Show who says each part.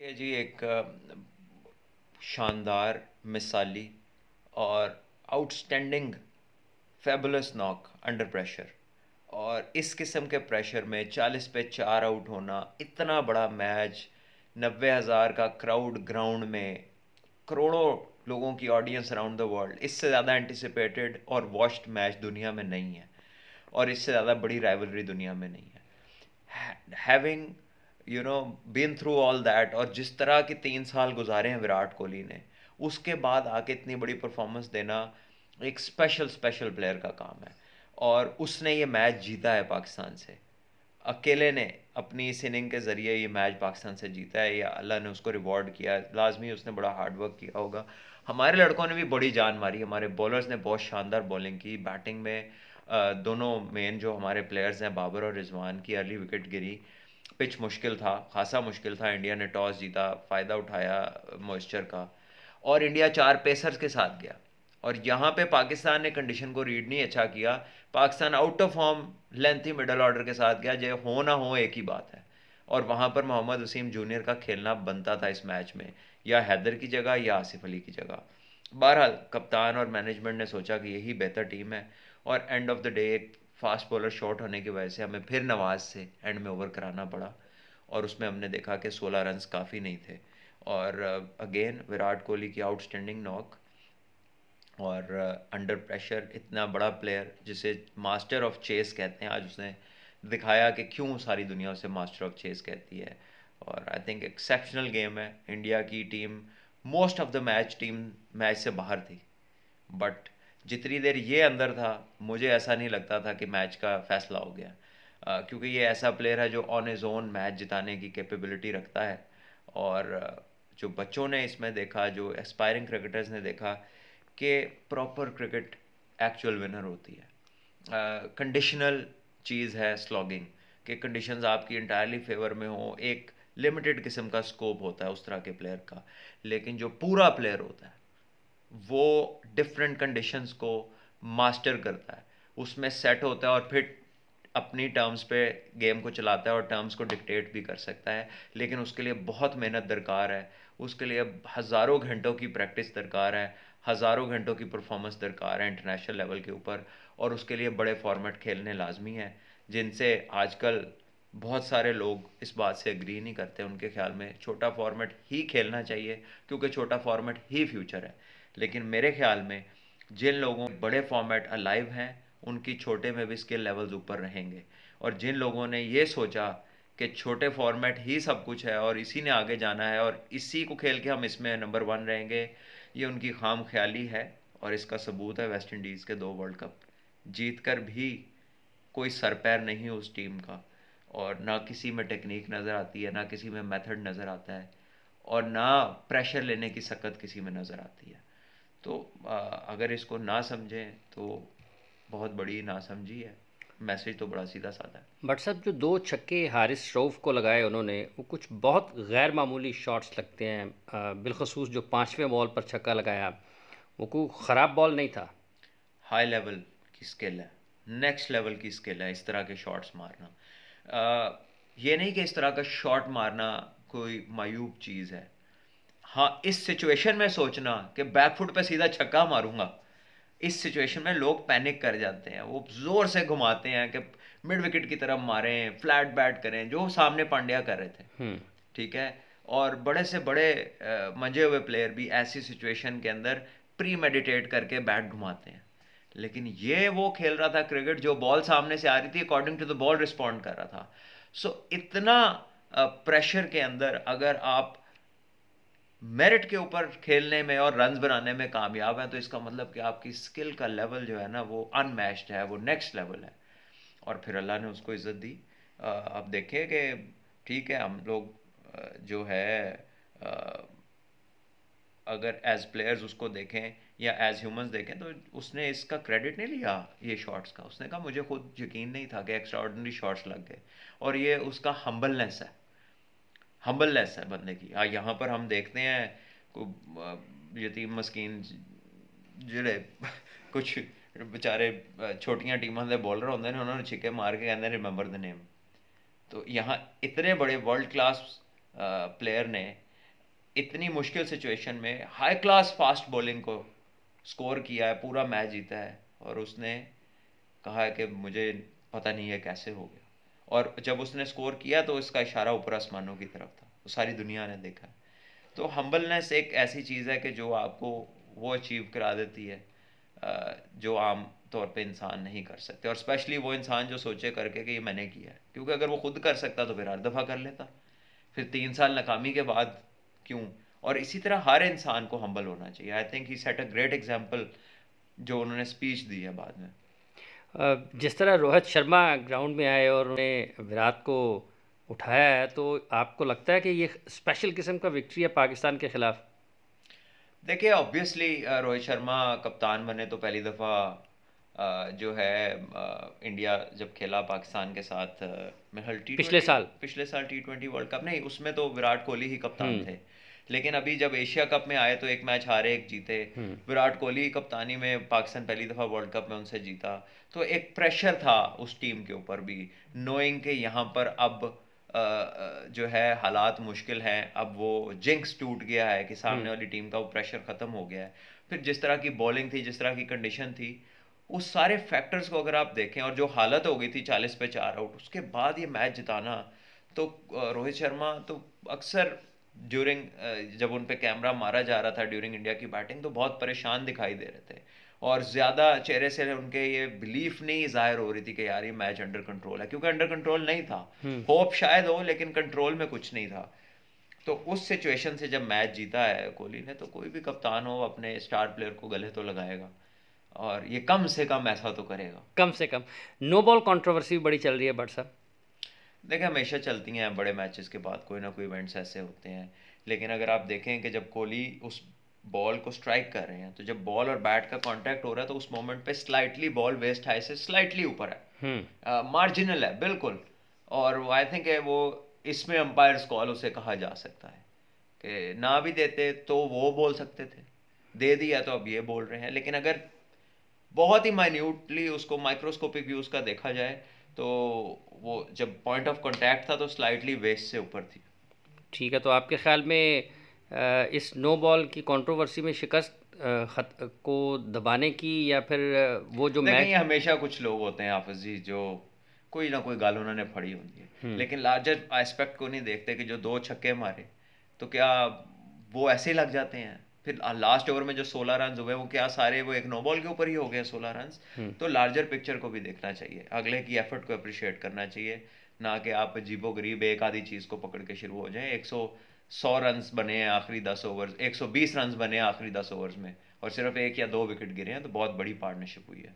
Speaker 1: ये जी, एक शानदार, मिसाली और outstanding fabulous knock under pressure और इस किस्म के प्रेशर में चालीस पे चार आउट होना, इतना बड़ा मैच नब्बे हज़ार का क्राउड ग्राउंड में करोड़ों लोगों की ऑडियंस अराउंड द वर्ल्ड इससे ज़्यादा एंटिसिपेटेड और वॉच्ड मैच दुनिया में नहीं है और इससे ज़्यादा बड़ी राइवलरी दुनिया में नहीं है. Having you know been through all that और जिस तरह के तीन साल गुजारे हैं विराट कोहली ने, उसके बाद आके इतनी बड़ी परफॉर्मेंस देना एक स्पेशल स्पेशल प्लेयर का काम है। और उसने ये मैच जीता है पाकिस्तान से। अकेले ने अपनी इस इनिंग के ज़रिए ये मैच पाकिस्तान से जीता है, या अल्लाह ने उसको रिवॉर्ड किया लाजमी उसने बड़ा हार्ड वर्क किया होगा। हमारे लड़कों ने भी बड़ी जान मारी, हमारे बॉलर्स ने बहुत शानदार बॉलिंग की। बैटिंग में दोनों मेन जो हमारे प्लेयर्स हैं बाबर और रिजवान की अर्ली विकेट गिरी। पिच मुश्किल था, खासा मुश्किल था, इंडिया ने टॉस जीता, फ़ायदा उठाया मॉइस्चर का, और इंडिया चार पेसर्स के साथ गया, और यहाँ पे पाकिस्तान ने कंडीशन को रीड नहीं अच्छा किया, Pakistan out of form lengthy middle order के साथ गया जो हो ना हो एक ही बात है, और वहाँ पर मोहम्मद वसीम जूनियर का खेलना बनता था इस मैच में, या हैदर की जगह, या आसिफ अली की जगह, बहरहाल कप्तान और मैनेजमेंट ने सोचा कि यही बेहतर टीम है, और एंड ऑफ़ द डे एक फास्ट बॉलर शॉट होने की वजह से हमें फिर नवाज़ से एंड में ओवर कराना पड़ा और उसमें हमने देखा कि 16 रन काफ़ी नहीं थे। और अगेन uh, विराट कोहली की आउटस्टैंडिंग नॉक और अंडर uh, प्रेशर इतना बड़ा प्लेयर जिसे मास्टर ऑफ़ चेस कहते हैं आज उसने दिखाया कि क्यों सारी दुनिया उसे मास्टर ऑफ़ चेस कहती है। और आई थिंक एक्सेप्शनल गेम है। इंडिया की team most of the match team match से बाहर थी। बट जितनी देर ये अंदर था मुझे ऐसा नहीं लगता था कि मैच का फैसला हो गया। uh, क्योंकि ये ऐसा प्लेयर है जो ऑन ए जोन मैच जिताने की कैपेबिलिटी रखता है। और जो बच्चों ने इसमें देखा जो एस्पायरिंग क्रिकेटर्स ने देखा कि प्रॉपर क्रिकेट एक्चुअल विनर होती है। कंडीशनल uh, चीज़ है स्लॉगिंग कि कंडीशंस आपकी इंटायरली फेवर में हो। एक लिमिटेड किस्म का स्कोप होता है उस तरह के प्लेयर का। लेकिन जो पूरा प्लेयर होता है वो डिफरेंट कंडीशंस को मास्टर करता है। उसमें सेट होता है और फिर अपनी टर्म्स पे गेम को चलाता है और टर्म्स को डिक्टेट भी कर सकता है। लेकिन उसके लिए बहुत मेहनत दरकार है। उसके लिए हज़ारों घंटों की प्रैक्टिस दरकार है। हज़ारों घंटों की परफॉर्मेंस दरकार है इंटरनेशनल लेवल के ऊपर। और उसके लिए बड़े फॉर्मेट खेलने लाजमी हैं, जिनसे आजकल बहुत सारे लोग इस बात से एग्री नहीं करते, उनके ख्याल में छोटा फॉर्मेट ही खेलना चाहिए, क्योंकि छोटा फॉर्मेट ही फ्यूचर है। लेकिन मेरे ख्याल में जिन लोगों बड़े फॉर्मेट अलाइव हैं, उनकी छोटे में भी स्किल लेवल्स ऊपर रहेंगे। और जिन लोगों ने ये सोचा कि छोटे फॉर्मेट ही सब कुछ है और इसी ने आगे जाना है और इसी को खेल के हम इसमें नंबर वन रहेंगे, ये उनकी खाम ख्याली है और इसका सबूत है वेस्ट इंडीज़ के दो वर्ल्ड कप जीत कर भी कोई सर पैर नहीं उस टीम का। और ना किसी में टेक्निक नज़र आती है ना किसी में मेथड नज़र आता है और ना प्रेशर लेने की सकत किसी में नज़र आती है। तो अगर इसको ना समझें तो बहुत बड़ी ना समझी है। मैसेज तो बड़ा सीधा साधा है।
Speaker 2: बट साहब जो दो छक्के हारिस शरोफ को लगाए उन्होंने वो कुछ बहुत गैर मामूली शॉट्स लगते हैं। बिलखसूस जो पाँचवें बॉल पर छक्का लगाया वो कोई ख़राब बॉल नहीं था।
Speaker 1: हाई लेवल की स्किल है। नेक्स्ट लेवल की स्किल है इस तरह के शॉट्स मारना। ये नहीं कि इस तरह का शॉट मारना कोई मायूब चीज़ है। हाँ इस सिचुएशन में सोचना कि बैकफुट पे सीधा छक्का मारूँगा। इस सिचुएशन में लोग पैनिक कर जाते हैं। वो ज़ोर से घुमाते हैं कि मिड विकेट की तरफ़ मारें फ्लैट बैट करें जो सामने पांड्या कर रहे थे। हम्म। ठीक है? और बड़े से बड़े मंजे हुए प्लेयर भी ऐसी सिचुएशन के अंदर प्री मेडिटेट करके बैट घुमाते हैं। लेकिन ये वो खेल रहा था क्रिकेट जो बॉल सामने से आ रही थी according to the ball respond कर रहा था। सो so, इतना प्रेशर के अंदर अगर आप मेरिट के ऊपर खेलने में और रन बनाने में कामयाब हैं तो इसका मतलब कि आपकी स्किल का लेवल जो है ना वो अनमैच्ड है वो नेक्स्ट लेवल है। और फिर अल्लाह ने उसको इज़्ज़त दी। आप देखें कि ठीक है हम लोग जो है अगर एज प्लेयर्स उसको देखें या एज ह्यूमंस देखें तो उसने इसका क्रेडिट नहीं लिया ये शॉट्स का उसने कहा मुझे खुद यकीन नहीं था कि एक्स्ट्रा शॉट्स लग गए और ये उसका हम्बलनेस है हम्बलनेस है बंदे की हाँ यहाँ पर हम देखते हैं को यतीम मस्किन ਜਿਹੜੇ ਕੁਝ बेचारे छोटियां टीमों के बॉलर होंगे ने उन्होंने छिके मार के कहते रिमेंबर द नेम तो यहाँ इतने बड़े वर्ल्ड क्लास प्लेयर ने इतनी मुश्किल सिचुएशन में हाई क्लास फास्ट बॉलिंग को स्कोर किया है, पूरा मैच जीता है और उसने कहा है कि मुझे पता नहीं है कैसे हो गया। और जब उसने स्कोर किया तो इसका इशारा ऊपर आसमानों की तरफ़ था। सारी दुनिया ने देखा। तो हम्बलनेस एक ऐसी चीज़ है कि जो आपको वो अचीव करा देती है जो आम तौर पे इंसान नहीं कर सकते। और स्पेशली वो इंसान जो सोचे करके कि ये मैंने किया है। क्योंकि अगर वो खुद कर सकता तो फिर हर दफ़ा कर लेता। फिर तीन साल नाकामी के बाद क्यों? और इसी तरह हर इंसान को हम्बल होना चाहिए। I think he set a great example जो उन्होंने स्पीच दी है बाद में।
Speaker 2: जिस तरह रोहित शर्मा ग्राउंड में आए और उन्हें विराट को उठाया है तो आपको लगता है कि ये स्पेशल किस्म का विक्ट्री है पाकिस्तान के खिलाफ?
Speaker 1: देखिए ऑब्वियसली रोहित शर्मा कप्तान बने तो पहली दफ़ा जो है इंडिया जब खेला पाकिस्तान के साथ
Speaker 2: टी पिछले साल
Speaker 1: पिछले साल टी ट्वेंटी वर्ल्ड कप नहीं उसमें तो विराट कोहली ही कप्तान हम्म। थे लेकिन अभी जब एशिया कप में आए तो एक मैच हारे एक जीते हम्म। विराट कोहली कप्तानी में पाकिस्तान पहली दफ़ा वर्ल्ड कप में उनसे जीता तो एक प्रेशर था उस टीम के ऊपर भी नोइंग के यहाँ पर अब जो है हालात मुश्किल हैं अब वो जिंक्स टूट गया है कि सामने हम्म। वाली टीम का वो प्रेशर ख़त्म हो गया है फिर जिस तरह की बॉलिंग थी जिस तरह की कंडीशन थी उस सारे फैक्टर्स को अगर आप देखें और जो हालत हो गई थी चालीस पे चार आउट उसके बाद ये मैच जिताना तो रोहित शर्मा तो अक्सर ड्यूरिंग जब उन पे कैमरा मारा जा रहा था ड्यूरिंग इंडिया की बैटिंग तो बहुत परेशान दिखाई दे रहे थे। और ज़्यादा चेहरे से उनके ये बिलीफ नहीं ज़ाहिर हो रही थी कि यार ये मैच अंडर कंट्रोल है क्योंकि अंडर कंट्रोल नहीं था। Hope hmm. शायद हो लेकिन कंट्रोल में कुछ नहीं था। तो उस सिचुएशन से जब मैच जीता है कोहली ने तो कोई भी कप्तान हो अपने स्टार प्लेयर को गले तो लगाएगा। और ये कम से कम ऐसा तो करेगा।
Speaker 2: कम से कम। नो बॉल कंट्रोवर्सी बड़ी चल रही है बट सर
Speaker 1: देखिए हमेशा चलती हैं बड़े मैचेस के बाद कोई ना कोई इवेंट्स ऐसे होते हैं। लेकिन अगर आप देखें कि जब कोहली उस बॉल को स्ट्राइक कर रहे हैं तो जब बॉल और बैट का कांटेक्ट हो रहा है तो उस मोमेंट पे स्लाइटली बॉल वेस्ट हाई से स्लाइटली ऊपर है। मार्जिनल हम्म। uh, है बिल्कुल। और आई थिंक है वो इसमें अंपायर कॉल उसे कहा जा सकता है कि ना भी देते तो वो बोल सकते थे। दे दिया तो अब ये बोल रहे हैं। लेकिन अगर बहुत ही माइन्यूटली उसको माइक्रोस्कोपिक व्यू का देखा जाए तो वो जब पॉइंट ऑफ़ कॉन्टैक्ट था तो स्लाइटली वेस्ट से ऊपर थी।
Speaker 2: ठीक है तो आपके ख्याल में इस नो बॉल की कंट्रोवर्सी में शिकस्त खत को दबाने की या फिर वो जो
Speaker 1: मैच हमेशा कुछ लोग होते हैं आपस जी जो कोई ना कोई गाल उन्होंने फड़ी होती है हम्म। लेकिन लार्जर एस्पेक्ट को नहीं देखते कि जो दो छक्के मारे तो क्या वो ऐसे ही लग जाते हैं? फिर लास्ट ओवर में जो सोलह रन हुए वो क्या सारे वो एक नो बॉल के ऊपर ही हो गए सोलह रन हम्म। तो लार्जर पिक्चर को भी देखना चाहिए। अगले की एफर्ट को अप्रिशिएट करना चाहिए। ना कि आप जीबो गरीब एक आधी चीज़ को पकड़ के शुरू हो जाए। एक सौ सौ रन बने हैं आखिरी दस ओवर एक सौ बीस रन बने हैं आखिरी दस ओवर में। और सिर्फ़ एक या दो विकेट गिरे हैं तो बहुत बड़ी पार्टनरशिप हुई है।